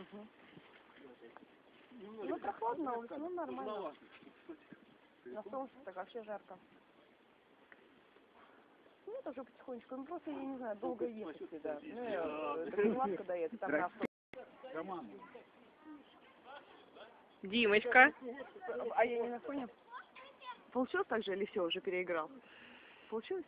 Угу. Ну, прохладно улица, ну, нормально. На солнце так вообще жарко. Ну, тоже потихонечку. Ну, просто, я не знаю, долго ехать да. Ну, я э, до доеду, там на автобусе. Димочка. А я не на фоне? Получилось так же или все, уже переиграл? Получилось?